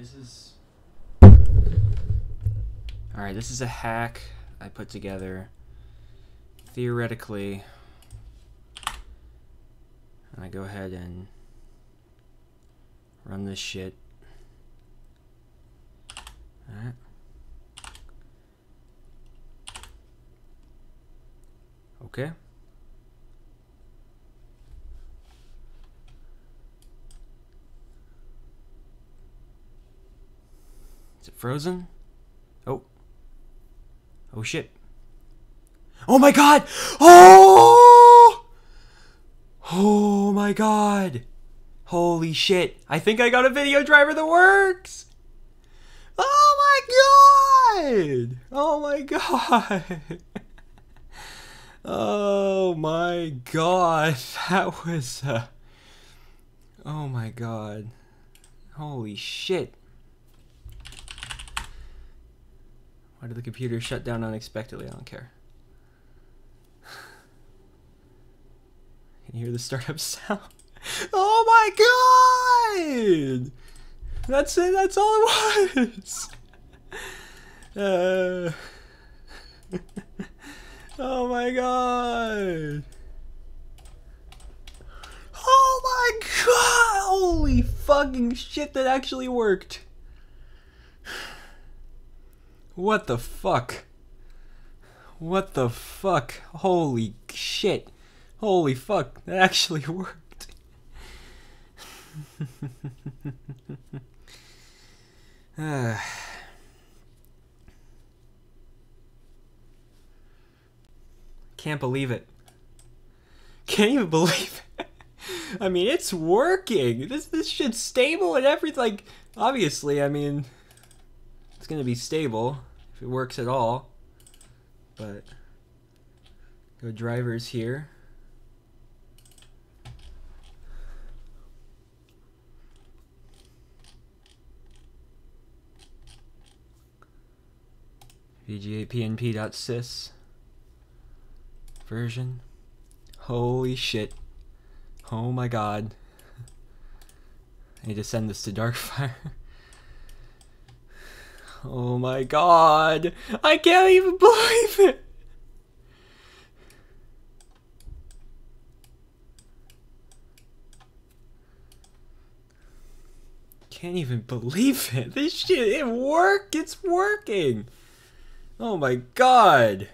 this is. Alright, this is a hack I put together. Theoretically, and I go ahead and run this shit. Alright. Okay. Is it frozen? Oh. Oh shit. Oh my god! Oh! Oh my god! Holy shit. I think I got a video driver that works! Oh my god! Oh my god! Oh my god, that was uh Oh my god. Holy shit. Why did the computer shut down unexpectedly? I don't care. Can you hear the startup sound? Oh my god! That's it, that's all it was! Uh Oh my god! Oh my god! Holy fucking shit, that actually worked! What the fuck? What the fuck? Holy shit. Holy fuck, that actually worked. Can't believe it. Can't even believe it. I mean, it's working. This this shit's stable and everything. Like, obviously, I mean, it's gonna be stable if it works at all. But go drivers here. VGA PNP.sys version. Holy shit. Oh my god. I need to send this to Darkfire. Oh my god. I can't even believe it. Can't even believe it. This shit, it worked. It's working. Oh my god.